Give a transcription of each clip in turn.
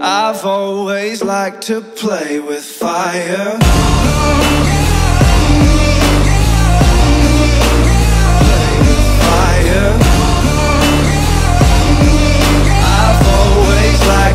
I've always liked to play with fire. Fire. I've always liked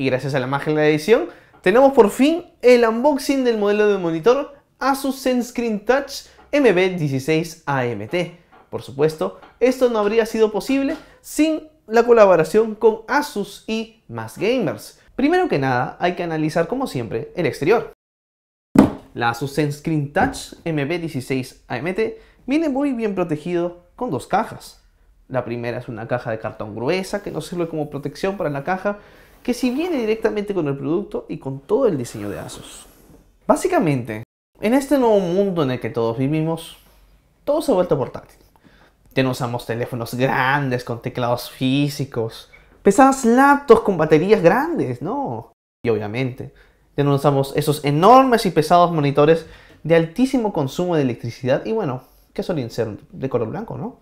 Y gracias a la magia de la edición, tenemos por fin el unboxing del modelo de monitor Asus ZenScreen Touch MB16 AMT. Por supuesto, esto no habría sido posible sin la colaboración con Asus y Más Gamers. Primero que nada, hay que analizar como siempre el exterior. La Asus ZenScreen Touch MB16 AMT viene muy bien protegido con dos cajas. La primera es una caja de cartón gruesa que nos sirve como protección para la caja que si viene directamente con el producto y con todo el diseño de Asus. Básicamente, en este nuevo mundo en el que todos vivimos, todo se ha vuelto portátil. Ya no usamos teléfonos grandes con teclados físicos, pesadas laptops con baterías grandes, no. Y obviamente, ya no usamos esos enormes y pesados monitores de altísimo consumo de electricidad y bueno, que solían ser de color blanco, ¿no?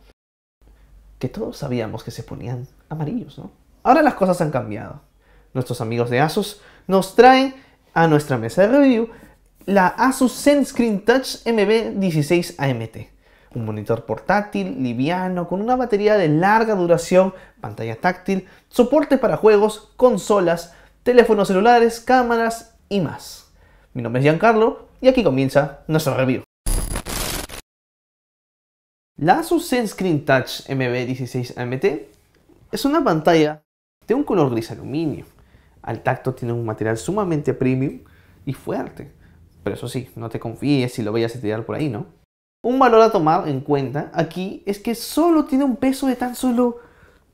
Que todos sabíamos que se ponían amarillos, ¿no? Ahora las cosas han cambiado nuestros amigos de Asus, nos traen a nuestra mesa de review la Asus ZenScreen Touch MB16 AMT. Un monitor portátil, liviano, con una batería de larga duración, pantalla táctil, soporte para juegos, consolas, teléfonos celulares, cámaras y más. Mi nombre es Giancarlo y aquí comienza nuestro review. La Asus ZenScreen Touch MB16 AMT es una pantalla de un color gris aluminio. Al tacto tiene un material sumamente premium y fuerte. Pero eso sí, no te confíes si lo vayas a tirar por ahí, ¿no? Un valor a tomar en cuenta aquí es que solo tiene un peso de tan solo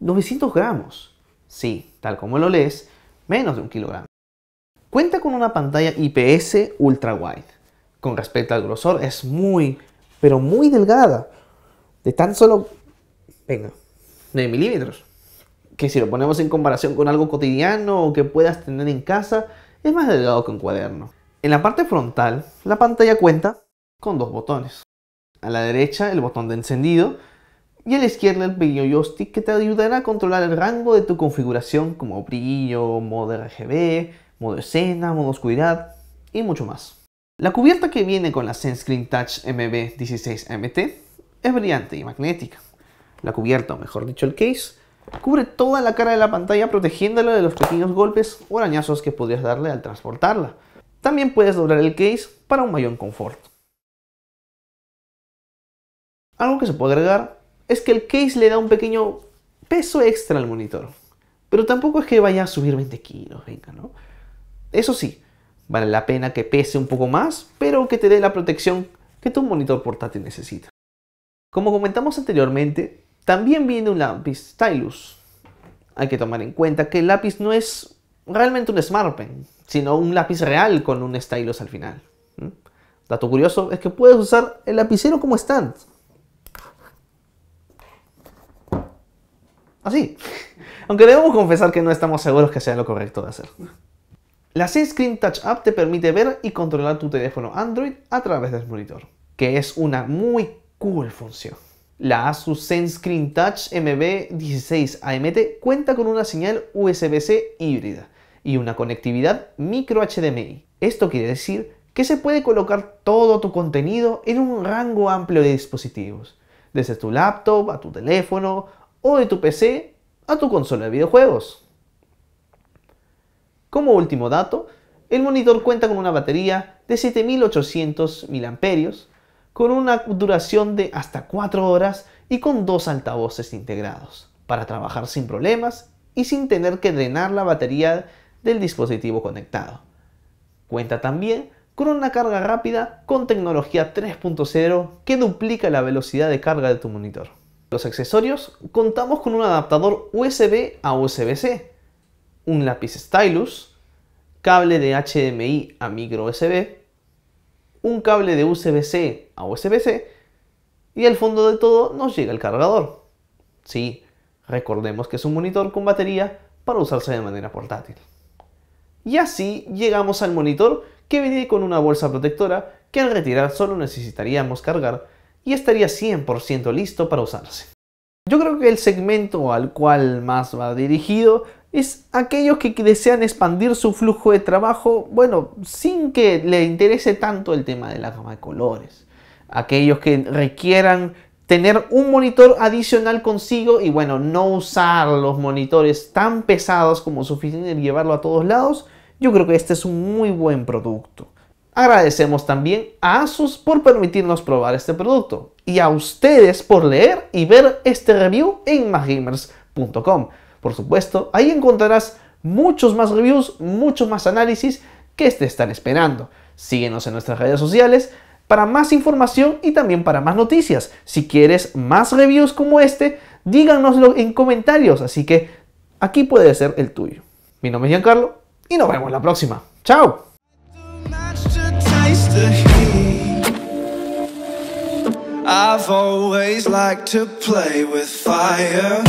900 gramos. Sí, tal como lo lees, menos de un kilogramo. Cuenta con una pantalla IPS ultra wide. Con respecto al grosor es muy, pero muy delgada. De tan solo, venga, 9 milímetros que si lo ponemos en comparación con algo cotidiano o que puedas tener en casa, es más delgado que un cuaderno. En la parte frontal, la pantalla cuenta con dos botones. A la derecha el botón de encendido y a la izquierda el pequeño joystick que te ayudará a controlar el rango de tu configuración como brillo, modo RGB, modo escena, modo oscuridad y mucho más. La cubierta que viene con la ZenScreen Touch MB16MT es brillante y magnética. La cubierta, o mejor dicho el case, Cubre toda la cara de la pantalla protegiéndola de los pequeños golpes o arañazos que podrías darle al transportarla. También puedes doblar el case para un mayor confort. Algo que se puede agregar es que el case le da un pequeño peso extra al monitor. Pero tampoco es que vaya a subir 20 kilos, venga, ¿no? Eso sí, vale la pena que pese un poco más, pero que te dé la protección que tu monitor portátil necesita. Como comentamos anteriormente, también viene un lápiz stylus. Hay que tomar en cuenta que el lápiz no es realmente un Smart Pen, sino un lápiz real con un stylus al final. Dato curioso es que puedes usar el lapicero como stand. Así. Aunque debemos confesar que no estamos seguros que sea lo correcto de hacer. La ScreenScreen Touch App te permite ver y controlar tu teléfono Android a través del monitor, que es una muy cool función. La Asus ZenScreen Touch MB16 AMT cuenta con una señal USB-C híbrida y una conectividad micro HDMI. Esto quiere decir que se puede colocar todo tu contenido en un rango amplio de dispositivos, desde tu laptop a tu teléfono o de tu PC a tu consola de videojuegos. Como último dato, el monitor cuenta con una batería de 7800 mAh, con una duración de hasta 4 horas y con dos altavoces integrados, para trabajar sin problemas y sin tener que drenar la batería del dispositivo conectado. Cuenta también con una carga rápida con tecnología 3.0 que duplica la velocidad de carga de tu monitor. Los accesorios contamos con un adaptador USB a USB-C, un lápiz stylus, cable de HDMI a micro USB, un cable de USB-C a USB-C y al fondo de todo nos llega el cargador. Sí, recordemos que es un monitor con batería para usarse de manera portátil. Y así llegamos al monitor que viene con una bolsa protectora que al retirar solo necesitaríamos cargar y estaría 100% listo para usarse. Yo creo que el segmento al cual más va dirigido es aquellos que desean expandir su flujo de trabajo, bueno, sin que le interese tanto el tema de la gama de colores. Aquellos que requieran tener un monitor adicional consigo y bueno, no usar los monitores tan pesados como suficiente y llevarlo a todos lados, yo creo que este es un muy buen producto. Agradecemos también a Asus por permitirnos probar este producto y a ustedes por leer y ver este review en maggamers.com. Por supuesto, ahí encontrarás muchos más reviews, muchos más análisis que te están esperando. Síguenos en nuestras redes sociales para más información y también para más noticias. Si quieres más reviews como este, díganoslo en comentarios, así que aquí puede ser el tuyo. Mi nombre es Giancarlo y nos vemos la próxima. ¡Chao! I've always liked to play with fire.